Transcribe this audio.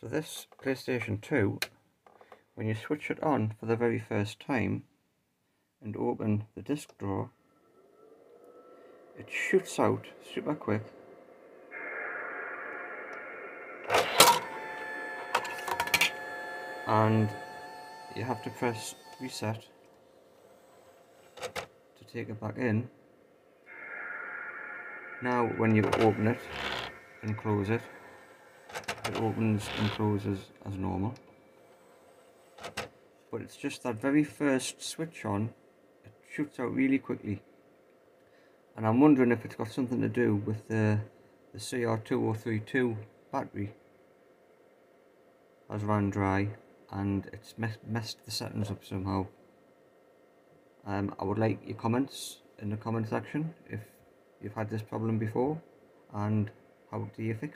So this PlayStation 2, when you switch it on for the very first time and open the disk drawer, it shoots out super quick. And you have to press reset to take it back in. Now when you open it and close it it opens and closes as normal. But it's just that very first switch on it shoots out really quickly. And I'm wondering if it's got something to do with the, the CR2032 battery. Has run dry and it's messed the settings up somehow. Um, I would like your comments in the comment section if you've had this problem before and how do you fix